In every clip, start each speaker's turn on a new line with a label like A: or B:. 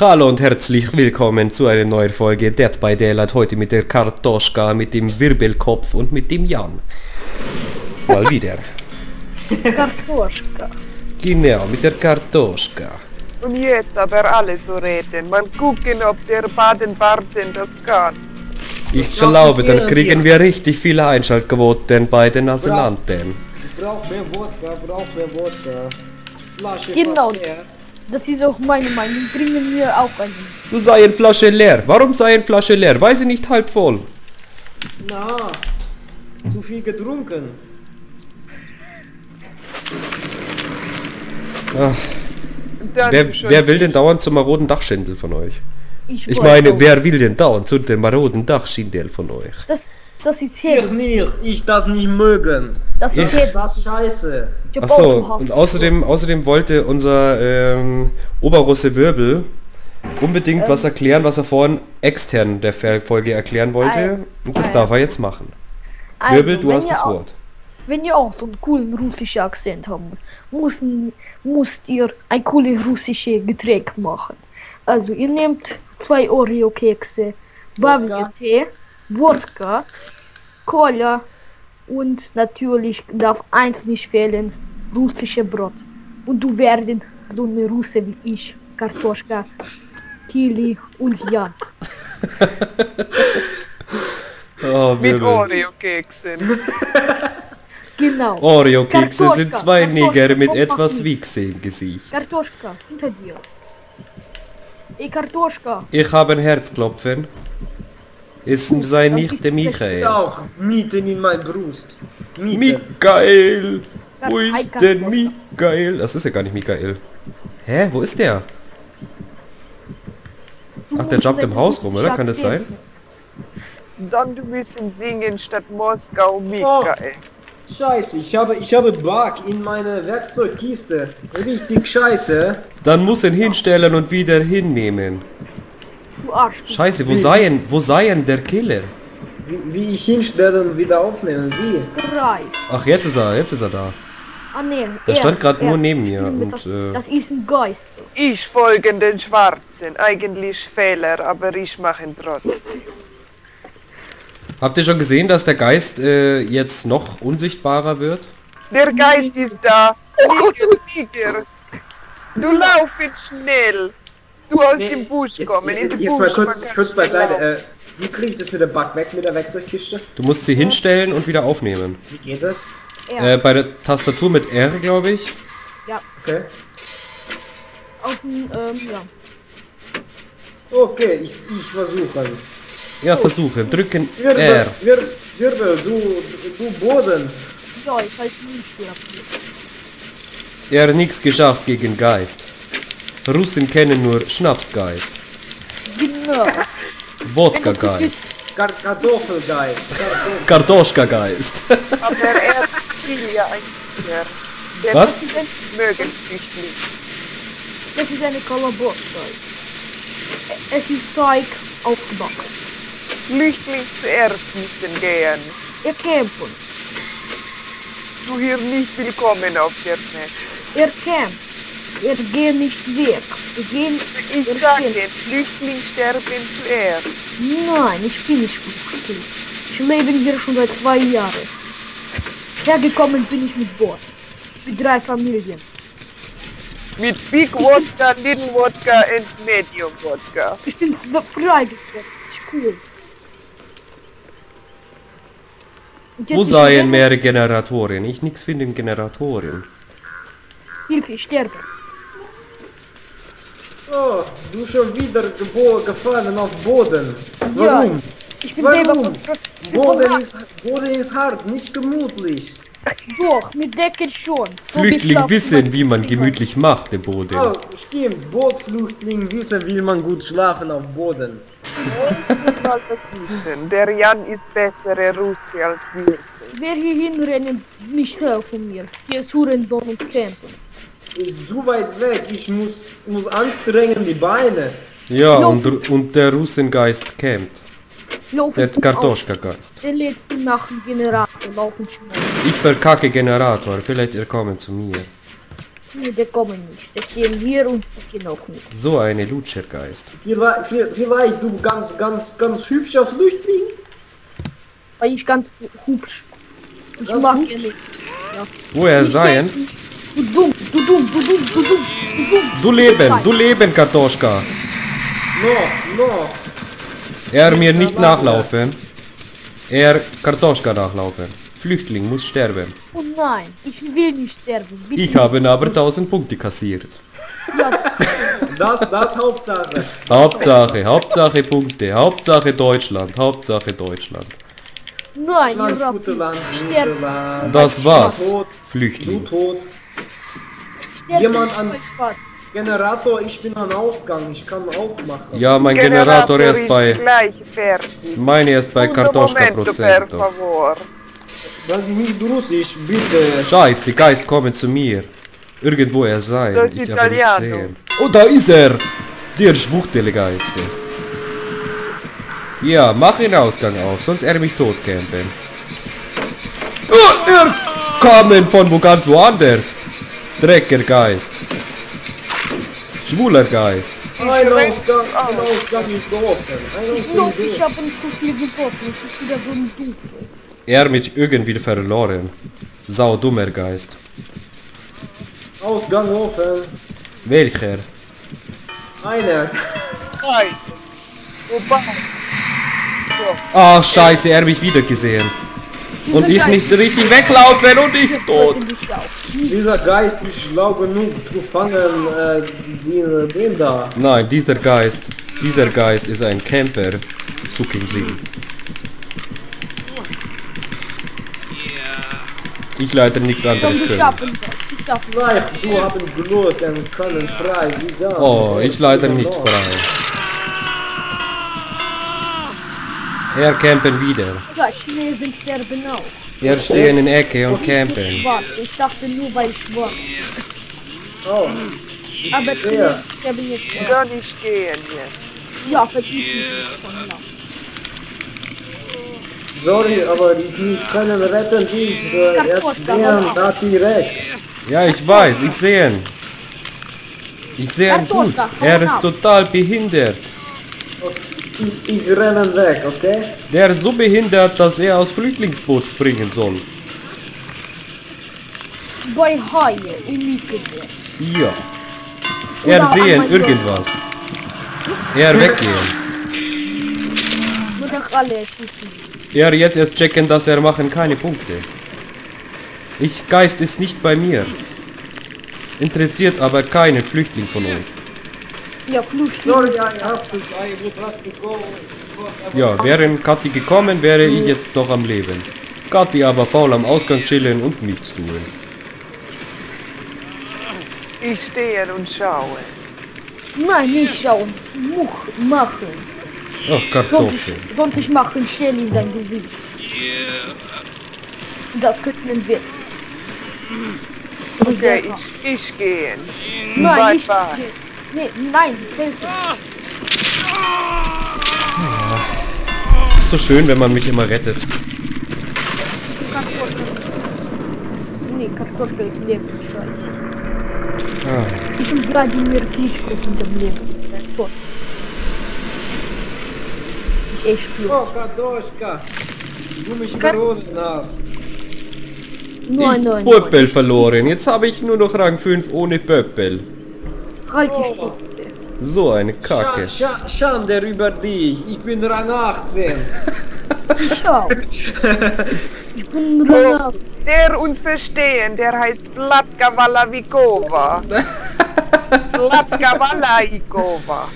A: Hallo und herzlich willkommen zu einer neuen Folge Dead by Daylight. Heute mit der Kartoschka, mit dem Wirbelkopf und mit dem Jan. Mal wieder.
B: Kartoschka.
A: Genau, mit der Kartoschka.
C: Und jetzt aber alle so reden. Mal gucken, ob der Baden-Baden das kann.
A: Ich
D: schaffe
A: glaube, dann kriegen wir richtig viele Einschaltquoten bei den Asylanten.
D: Brauch mehr Wodka, brauch mehr Wodka. Flasche
B: Genau.
D: fast leer.
B: Das ist auch meine Meinung. Bringen mir auch einen.
A: Du sei eine Flasche leer. Warum sei eine Flasche leer? Weil sie nicht halb voll.
D: Na, zu viel getrunken.
A: Ach, wer, wer will denn dauernd zum maroden Dachschindel von euch? Ich
B: weiß
A: meine,
B: auch.
A: wer will denn dauernd zu dem maroden Dachschindel von euch?
B: Das, das ist
D: Ich
B: Herd.
D: nicht, ich das nicht mögen.
B: Das ist.
D: Das ist scheiße.
A: Achso, und außerdem, außerdem wollte unser ähm, Oberrusse Wirbel unbedingt was erklären, was er vorhin extern der Folge erklären wollte.
B: Ähm,
A: Und das
B: äh,
A: darf er jetzt machen.
B: Also,
A: Wirbel, du hast das
B: auch-
A: Wort.
B: Wenn ihr auch so einen coolen russischen Akzent haben, müssen, müsst ihr ein cooles russisches Getränk machen. Also ihr nehmt zwei Oreo-Kekse, Bavia-Tee, Wodka, Cola und natürlich darf eins nicht fehlen, russische Brot. Und du werden so eine Russe wie ich, Kartoschka, Kili und Jan.
A: Oh,
C: Mit. Oreo-Keksen.
B: Genau.
A: Oreo-Kekse sind zwei
B: Kartoschka,
A: Neger mit etwas. Wichse im Gesicht.
B: Kartoschka, hinter dir. Ey, Kartoschka.
A: Ich habe ein Herzklopfen. Ist sei nicht der Michael.
D: Auch Mieten in mein Brust. Mieten.
A: Michael! Wo ist denn. Michael? Das ist ja gar nicht Michael. Hä, wo ist der? Ach, der jumpt im Haus rum, oder? Kann das sein?
C: Dann du müssen singen statt Moskau Michael.
D: Scheiße, ich habe, ich habe Bug in meine Werkzeugkiste. Richtig scheiße.
A: Dann muss ihn hinstellen und wieder hinnehmen.
B: Du Arsch.
A: Scheiße, wo sei denn, wo sei denn der Killer?
D: Wie, wie ich hinstellen und wieder aufnehmen. Wie?
B: Drei.
A: Ach, jetzt ist er, jetzt ist er da.
B: Ah ne.
A: Der
B: er-
A: stand grad
B: er-
A: nur neben
B: ich
A: mir und,
B: das,
A: äh,
B: das ist ein Geist.
C: Ich folge den Schwarzen. Eigentlich Fehler, aber ich mache ihn trotzdem.
A: Habt ihr schon gesehen, dass der Geist äh, jetzt noch unsichtbarer wird?
C: Der Geist ist da. Niger, Niger. Du laufst schnell. Du aus dem Busch
D: Jetzt,
C: kommen. In
D: jetzt, jetzt
C: Busch,
D: mal kurz, kurz beiseite.
C: laufen.
D: Äh, wie kriege ich das mit der Bug weg mit der Werkzeugkiste?
A: Du musst sie hinstellen und wieder aufnehmen.
D: Wie geht das?
B: Er.
A: Äh, bei der Tastatur mit R, glaube ich.
B: ja.
D: Okay.
B: Auf dem, ähm, ja.
D: Okay, ich, ich versuche.
A: Ja, versuchen. Drücken
D: Wirbel,
A: R.
D: Wir, Wirbel, du, du Boden.
B: Ja, ich halt nicht.
A: Er nix geschafft gegen Geist. Russen kennen nur Schnapsgeist.
B: Genau.
A: Wodka-Geist.
D: Kar Kartoffelgeist. Kartoffel.
A: Kartoschka-Geist.
C: Aber er ja ein. Der
A: Was?
B: Das ist, ein,
C: mögen Flüchtlinge.
B: das ist eine Kollaboration. Es ist Teig aufgebacken.
C: Flüchtlinge zuerst müssen gehen.
B: Ihr kämpft.
C: Du hier nicht willkommen auf der Welt.
B: Ihr kämpft. Ihr geht nicht weg. Wir gehen.
C: Ich sage,
B: kämpft.
C: Flüchtlinge sterben zuerst.
B: Nein, ich bin nicht flüchtig. Ich lebe hier schon seit zwei Jahren. Hergekommen bin ich mit Boot. Mit drei Familien.
C: Mit Big Wodka, Little Wodka und Medium Wodka.
B: Ich bin freigestellt. Ich cool.
A: Wo seien mehrere Generatoren? Ich nix finde in Generatoren.
B: Hilfe, ich sterbe.
D: Oh, du schon wieder gefallen auf Boden.
B: Ja,
D: Warum?
B: ich bin selber
D: Warum?
B: bin
D: Boden ist, Boden ist hart, nicht gemütlich.
B: Doch, mit Decke schon. So
A: Flüchtling
B: geschlafen,
A: wissen, wie man
B: ich-
A: gemütlich macht, den Boden.
D: Oh, stimmt. Bootflüchtling wissen, will man gut schlafen auf Boden.
C: Mal das wissen. Der Jan ist bessere Russe als wir.
B: Wer hier hinrennen, nicht helfen mir. Hier ist Hurensohn und Campen.
D: Ist zu weit weg, ich muss, muss anstrengen die Beine.
A: Ja, und, und der Russengeist.
B: Laufen
A: Der Kartoschka-Geist.
B: Der letzte nach dem Generator laufen schnell.
A: Ich verkacke Generator, vielleicht ihr kommt zu mir.
B: Nee, der kommen nicht. Der stehen hier und die gehen auch nicht.
A: So eine Lutschergeist.
D: Vielleicht, vielleicht du ganz, ganz, ganz hübscher Flüchtling?
B: Weil ich ganz hübsch. Ich
D: Ganz
B: mag
D: hübsch?
B: ihn nicht.
A: Woher
B: Ich
A: sein?
B: denk, Du dumm, du dumm, du dumm, du dumm, du dumm.
A: Du leben, du leben, Kartoschka.
D: Noch, noch.
A: Er mir nicht nachlaufen. Er Kartoschka nachlaufen. Flüchtling muss sterben.
B: Oh nein, ich will nicht sterben. Bitte
A: Ich habe aber 1000 Punkte kassiert.
B: Ja,
D: Das, das Hauptsache.
A: Hauptsache, Hauptsache Punkte, Hauptsache Deutschland, Hauptsache Deutschland.
B: nein,
D: Land. Land.
A: Das war's, Flüchtling.
D: Jemand an-
B: bei.
D: Generator, ich bin am Ausgang, ich kann aufmachen.
A: Ja, mein Generator erst bei,
C: gleich fertig.
A: meine erst bei
C: Un
A: Kartoschka
C: momento, per
A: Prozento.
C: favor.
D: Das ist nicht Russisch, bitte.
A: Scheiße, Geist, komme zu mir. Irgendwo er sein.
C: Das ist
A: Ich habe ihn gesehen. Oh, da ist er! Der Schwuchtelgeiste. Ja, mach den Ausgang auf, sonst er mich totcampen. Oh, er kamen von wo ganz woanders. Dreckergeist. Schwuler Geist.
D: Ein Ausgang,
C: aus.
D: ein Ausgang ist offen. Ein
B: Ich
D: Ausgang
B: los,
D: ist
B: ich habe zu viel getroffen. Es ist wieder so ein Dunkel.
A: Er mich irgendwie verloren. Sau dummer Geist.
D: Ausgang offen.
A: Welcher?
D: Einer.
C: Wobei. So,
A: Ach scheiße, er mich wieder gesehen. Und ich nicht richtig weglaufen und ich tot.
D: Dieser Geist ist schlau genug zu fangen, äh, den, den da.
A: Nein, dieser Geist, dieser Geist ist ein Camper. Suchen Sie. Ich leider nichts anderes
B: Ich
A: können.
D: Nein, du haben Glut und können frei wie.
A: Oh, ich leider nicht frei. Er campen wieder.
B: Ja, Chinesen sterben auch.
A: Er stehen in Ecke und
B: Ich
A: campen.
B: Ich dachte nur, weil ich schwarz.
D: Oh,
B: Aber. Chinesen sterben jetzt auch.
C: kann ich gehen jetzt.
B: Ja, schon lang.
D: sorry, aber die nicht können retten dich. Er stehen da direkt.
A: Ja, ich weiß, ich sehe ihn. Ich sehe ihn gut. Er ist total behindert.
D: Ich, ich renne weg, okay?
A: Der ist so behindert, dass er aus Flüchtlingsboot springen soll.
B: Bei Haie im Mittelmeer.
A: Ja. Er sehen irgendwas. Er weggehen. Er jetzt erst checken, dass er machen keine Punkte. Ich Geist ist nicht bei mir. Interessiert aber keinen Flüchtling von euch.
B: Ja,
A: Ja, wäre Kathi gekommen, wäre ich jetzt noch am Leben. Kathi aber faul am Ausgang chillen und nichts tun.
C: Ich stehe und schaue.
B: Nein, nicht schauen. Much machen.
A: Ach,
B: Sonst ich,
A: Kartoffeln.
B: sonst ich mache einen Schell in dein Gesicht. Das könnten wir.
C: Okay, ich, ich gehe.
B: Nein,
C: bye,
B: nicht.
C: bye.
B: Nee, nein, helfe.
A: Ist so schön, wenn man mich immer rettet.
B: Kartoschka. Nee, Kartoschka ist Leben, scheiße.
A: Ah,
B: Ich und Wladimir Klitschko sind am Leben. Tot. Ich echt klug.
D: Oh, Kadoschka. Du mich verloren hast.
A: Ich
B: nein, nein.
A: Pöppel verloren. Jetzt habe ich nur noch Rang 5 ohne Pöppel.
B: Halt
D: Oh.
B: dich tot.
A: So eine Kacke.
D: Scha Schande über dich. Ich bin Rang 18.
B: Schau. Ich bin
C: Oh,
B: Renat.
C: der uns verstehen, der heißt Vlatka Valavikova. Vlatka Valaikova.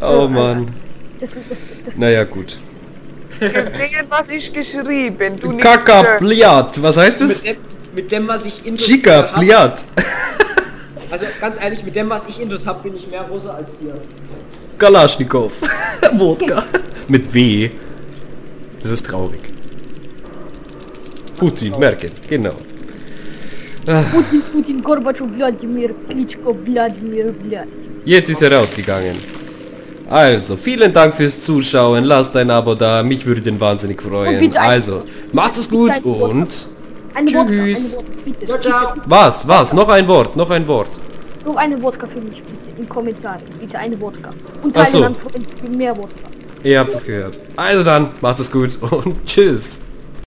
A: Oh Mann.
B: Das, das, das,
A: Naja, gut.
C: Gesehen, was ich geschrieben. Du
A: Kaka. Pliat. Was heißt
D: Mit
A: es?
D: dem, mit dem, was ich Indus
A: Chica Pliat.
D: Also ganz ehrlich, mit dem, was ich Indus habe, bin ich mehr Russe als ihr.
A: Kalaschnikow. Wodka. Mit W. Das ist traurig. Putin, Merkel, genau.
B: Putin, Putin, Gorbatschow, Wladimir Klitschko, Wladimir, Vlad.
A: Jetzt ist er rausgegangen. Also, vielen Dank fürs Zuschauen. Lasst ein Abo da. Mich würde den wahnsinnig freuen. Also, macht es gut und
B: Eine Wodka, eine
A: Tschüss.
B: Wodka, bitte.
D: Ciao, ciao.
A: Was? Was? Noch ein Wort, noch ein Wort.
B: Noch eine Wodka für mich, bitte. In Kommentaren. Bitte eine Wodka. Und
A: Ach so.
B: für mehr Wodka.
A: Ihr habt es gehört. Also dann, macht es gut und tschüss.